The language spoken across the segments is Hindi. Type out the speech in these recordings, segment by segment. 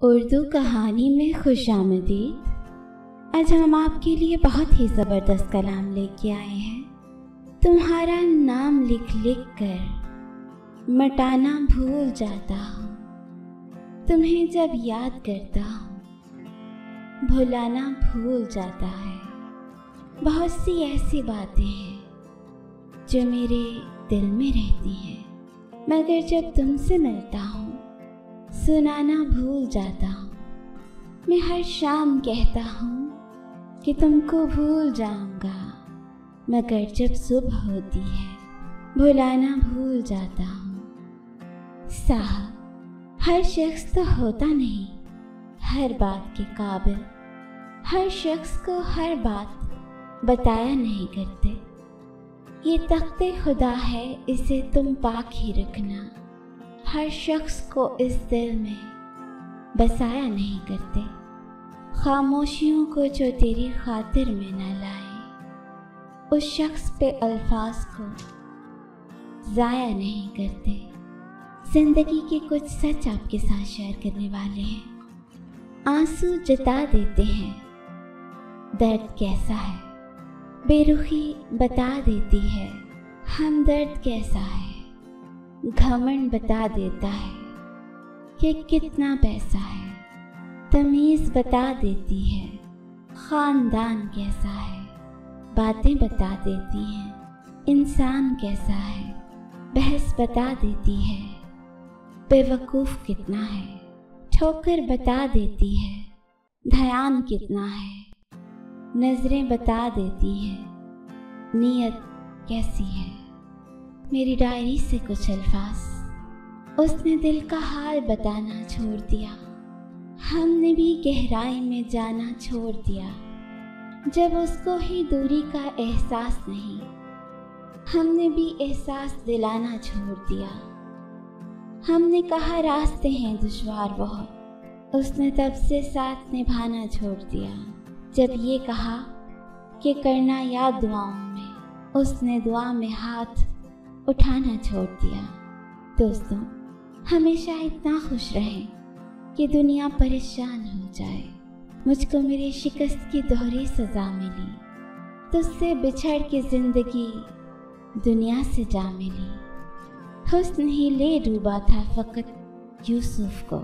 उर्दू कहानी में खुश आमदीद। आज हम आपके लिए बहुत ही ज़बरदस्त कलाम लेके आए हैं। तुम्हारा नाम लिख लिख कर मटाना भूल जाता हूँ। तुम्हें जब याद करता हूँ, भुलाना भूल जाता है। बहुत सी ऐसी बातें हैं जो मेरे दिल में रहती हैं, मगर जब तुमसे मिलता हूँ सुनाना भूल जाता हूँ। मैं हर शाम कहता हूँ कि तुमको भूल जाऊँगा, मगर जब सुबह होती है, भुलाना भूल जाता हूँ। साहब, हर शख्स तो होता नहीं, हर बात के काबिल। हर शख्स को हर बात बताया नहीं करते। ये तख्ते खुदा है, इसे तुम पाक ही रखना। हर शख्स को इस दिल में बसाया नहीं करते। खामोशियों को जो तेरी खातिर में न लाए, उस शख्स पे अल्फाज को ज़ाया नहीं करते। ज़िंदगी के कुछ सच आपके साथ शेयर करने वाले हैं। आँसू जता देते हैं, दर्द कैसा है? बेरुखी बता देती है हम दर्द कैसा है? घमंड बता देता है कि कितना पैसा है। तमीज़ बता देती है, ख़ानदान कैसा है। बातें बता देती हैं, इंसान कैसा है। बहस बता देती है, बेवकूफ़ कितना है। ठोकर बता देती है, ध्यान कितना है। नज़रें बता देती हैं, नीयत कैसी है। मेरी डायरी से कुछ अल्फाज। उसने दिल का हाल बताना छोड़ दिया। हमने भी गहराई में जाना छोड़ दिया। जब उसको ही दूरी का एहसास नहीं, हमने भी एहसास दिलाना छोड़ दिया। हमने कहा, रास्ते हैं दुश्वार बहुत उसने तब से साथ निभाना छोड़ दिया। जब ये कहा कि, करना याद दुआओं में। उसने दुआ में हाथ उठाना छोड़ दिया। दोस्तों, हमेशा इतना खुश रहें कि दुनिया परेशान हो जाए। मुझको मेरी शिकस्त की दोहरी सज़ा मिली। तुझसे बिछड़ के ज़िंदगी दुनिया से जा मिली। हुस्न ही ले डूबा था फ़कत यूसुफ को।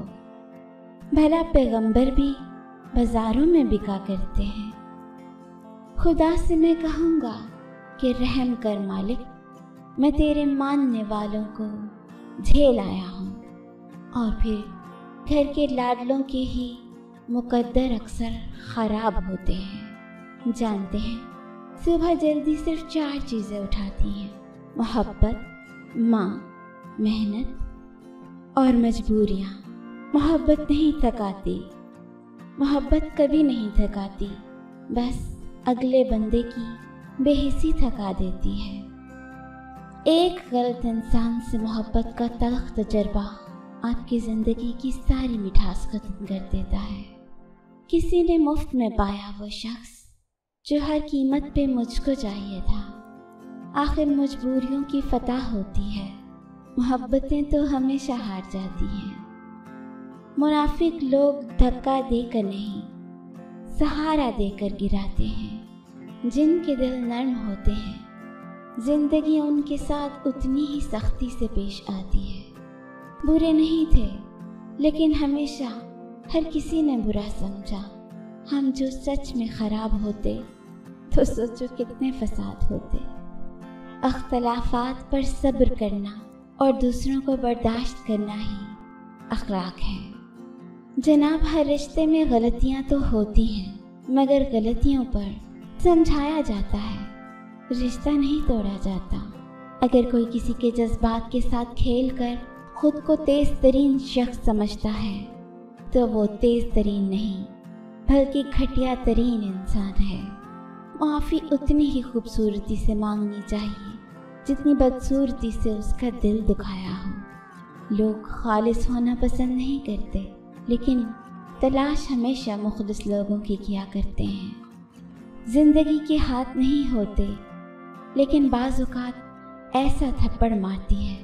भला पैगंबर भी बाज़ारों में बिका करते हैं। खुदा से मैं कहूँगा कि रहम कर मालिक मैं तेरे मानने वालों को झेल आया हूँ। और फिर घर के लाडलों के ही मुकद्दर अक्सर ख़राब होते हैं। जानते हैं, सुबह जल्दी सिर्फ़ चार चीज़ें उठाती हैं। मोहब्बत, माँ, मेहनत और मजबूरियाँ। मोहब्बत नहीं थकाती। मोहब्बत कभी नहीं थकाती। बस अगले बंदे की बेहिसी थका देती है। एक गलत इंसान से मोहब्बत का तलख तजर्बा आपकी ज़िंदगी की सारी मिठास ख़त्म कर देता है। किसी ने मुफ़्त में पाया वो शख्स जो हर कीमत पे मुझको चाहिए था। आखिर मजबूरियों की फतह होती है। मोहब्बतें तो हमेशा हार जाती हैं। मुनाफिक लोग धक्का देकर नहीं, सहारा देकर गिराते हैं। जिनके दिल नर्म होते हैं ज़िंदगी उनके साथ उतनी ही सख्ती से पेश आती है। बुरे नहीं थे, लेकिन हमेशा हर किसी ने बुरा समझा। हम जो सच में ख़राब होते तो सोचो कितने फसाद होते। अख्तलाफात पर सब्र करना और दूसरों को बर्दाश्त करना ही अखलाक है। जनाब, हर रिश्ते में गलतियाँ तो होती हैं, मगर गलतियों पर समझाया जाता है। रिश्ता नहीं तोड़ा जाता। अगर कोई किसी के जज्बात के साथ खेल कर खुद को तेज तरीन शख्स समझता है तो वो तेज तरीन नहीं, बल्कि घटिया तरीन इंसान है। माफ़ी उतनी ही खूबसूरती से मांगनी चाहिए, जितनी बदसूरती से उसका दिल दुखाया हो। लोग खालिश होना पसंद नहीं करते, लेकिन तलाश हमेशा मुखलस लोगों की किया करते हैं। ज़िंदगी के हाथ नहीं होते लेकिन बाज़ात ऐसा थप्पड़ मारती है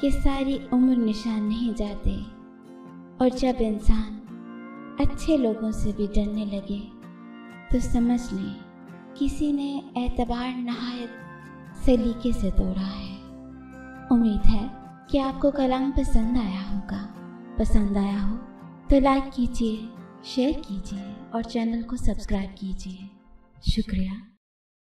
कि सारी उम्र निशान नहीं जाते और जब इंसान अच्छे लोगों से भी डरने लगे तो समझ लें किसी ने एतबार नहायत सलीके से तोड़ा है। उम्मीद है कि आपको कलाम पसंद आया होगा। पसंद आया हो तो लाइक कीजिए शेयर कीजिए और चैनल को सब्सक्राइब कीजिए। शुक्रिया।